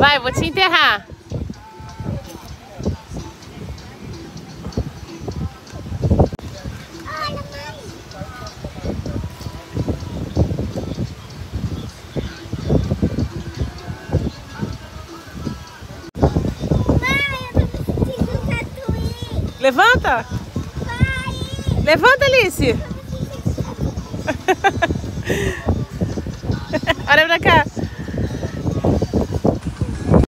Vai, vou te enterrar. Levanta. Pai, Levanta, Alice. Olha pra cá.